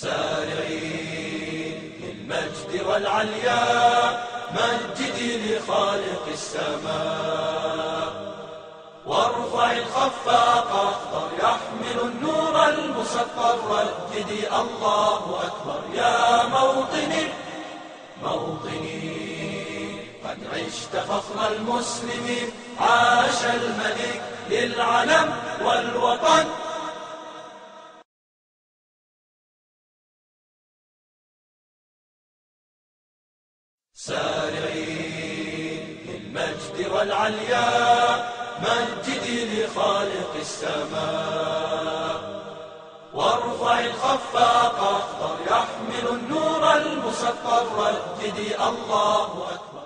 سارعين للمجد والعليا مجدي لخالق السماء. وارفع الخفاق أخضر يحمل النور المسطر رددي الله أكبر. يا موطني موطني قد عشت فخر المسلمين. عاش الملك للعلم والوطن. سارعين للمجد والعليا مجدي لخالق السماء. وارفع الخفاق اخضر يحمل النور المسطر رددي الله أكبر.